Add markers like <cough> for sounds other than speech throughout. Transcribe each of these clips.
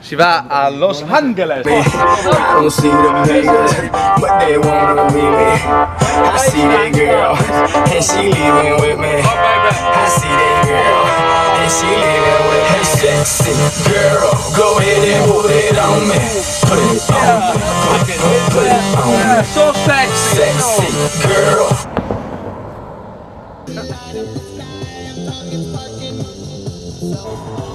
si va a Los Angeles. Don't see them niggas, <laughs>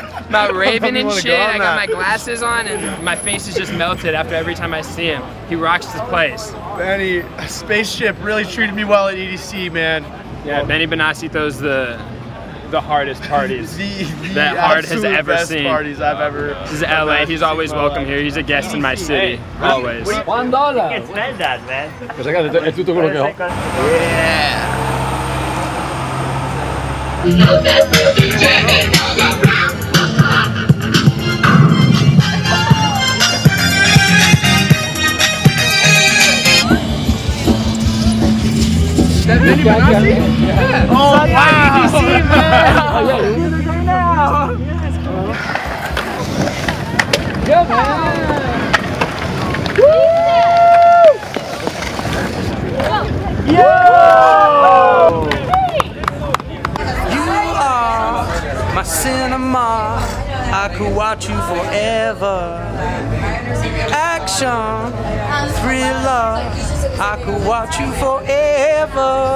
out, you know, I'm raving and shit. go I got that. my glasses on and my face is just melted after every time I see him. He rocks this place. Benny, spaceship really treated me well at EDC, man. Yeah, Benny Benassi throws the the hardest parties. <laughs> The, the That Hard has absolute ever best seen. parties I've ever. This is LA. He's always welcome here. He's a guest in my city. Always. One dollar. Can't spend that, man. È tutto quello che ho. Oh wow! EDC, man. You are my cinema. I could watch you forever. Action, thriller. I could watch you forever.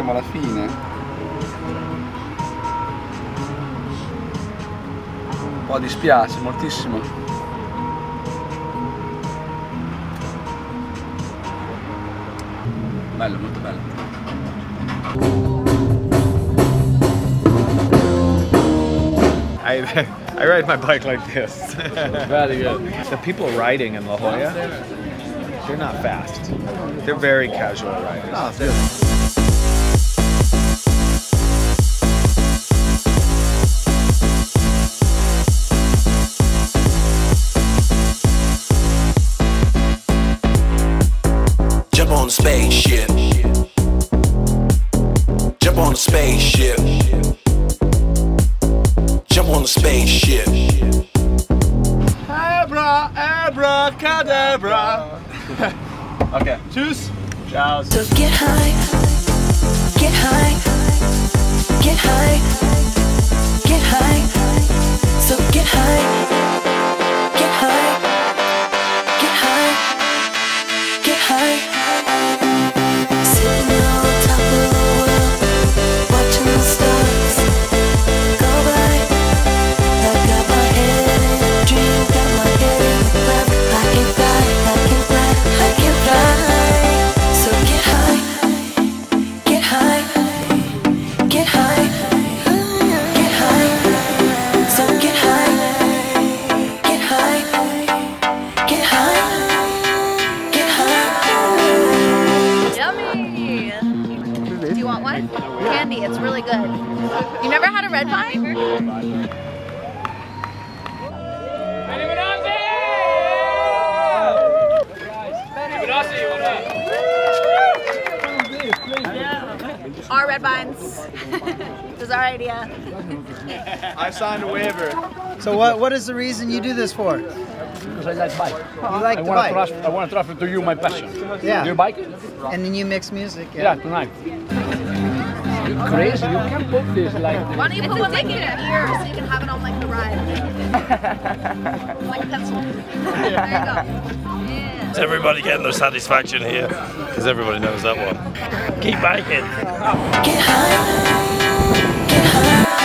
Siamo alla fine. Un po' dispiace, moltissimo. Bello, molto bello. I, I ride my bike like this. Very good. the people riding in La Jolla, they're not fast. They're very casual riders. Ah, spaceship. Jump on the spaceship. Jump on the spaceship. Abra, abracadabra. <laughs> okay. Tschüss. Ciao. So get high, get high, get high, get high. So get high, get high, Do you want one? Candy, it's really good. You never had a red vine? Our red vines. <laughs> it was our idea. I signed a waiver. So what what is the reason you do this for? You Because I like bike. like I to want bike. to transfer. I want to transfer to you my passion. Yeah. You biking? And then you mix music. Yeah, tonight. You crazy? You can't put this like. This. Why don't you put one like in your ear so you can have it on like the ride? like a pencil. <laughs> there you go. Is everybody getting their satisfaction here? Because everybody knows that one. Keep biking. Sitting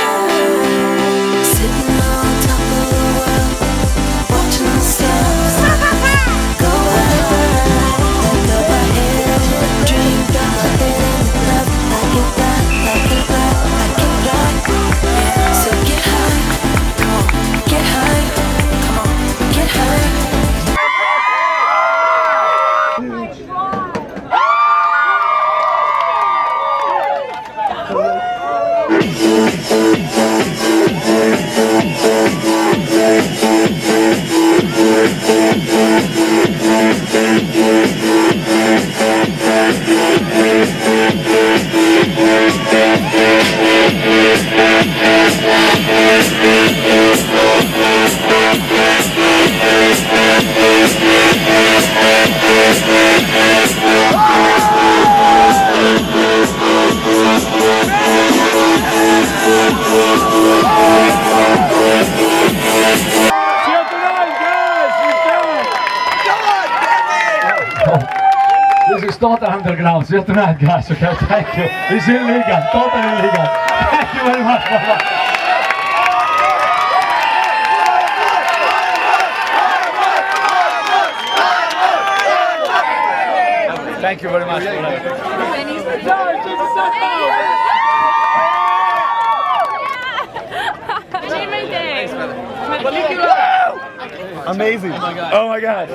Música underground. See you tonight, guys. Okay, thank you. This is illegal. Totally illegal. Thank you very much. Bye-bye. Thank you very much. for that. Amazing. Oh my god.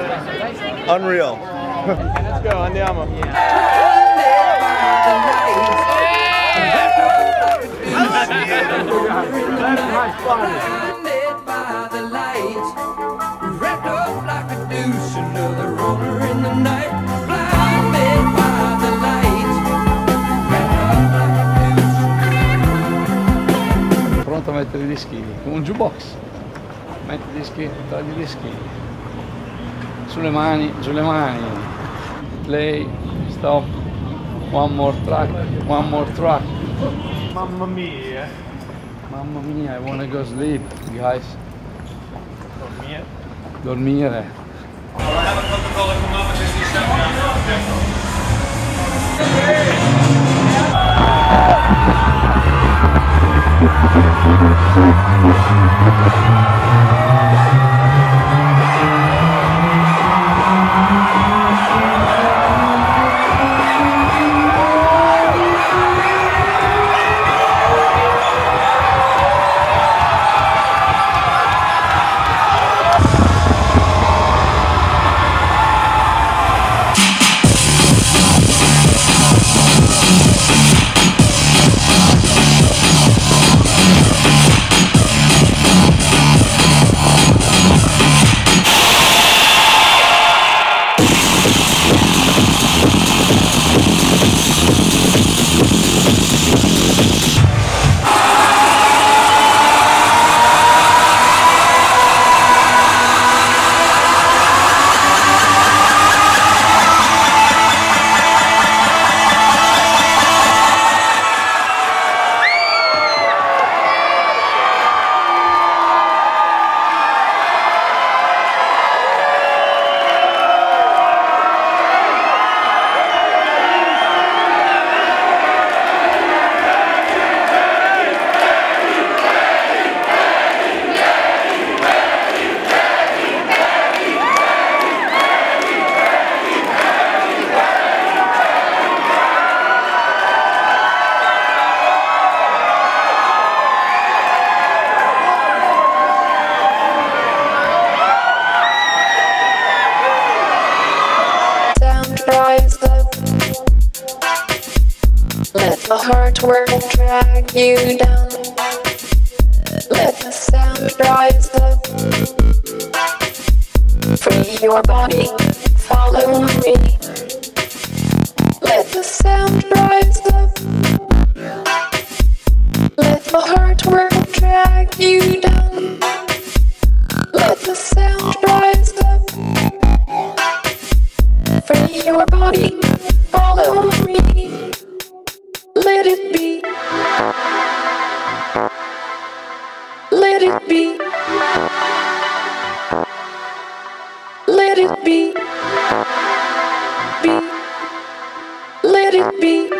Unreal. Let's go, andiamo. Blinded <laughs> Pronto a mettere i dischi? Un jukebox. Metti i dischi, togli i dischi. Sulle mani, sulle mani. Play, stop. One more track, one more track. Mamma mia. Mamma mia, I wanna go sleep, guys. Dormire. Dormire. Sound hard work drag you down. Let the sound rise up. Free your body, follow me. Let the sound rise up. Let the hard work drag you down. Let the sound rise up. Free your body. Let it be. Let it be. Let it be. Be. Let it be.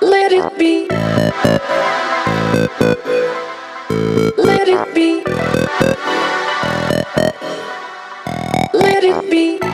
Let it be. Let it be. Let it be.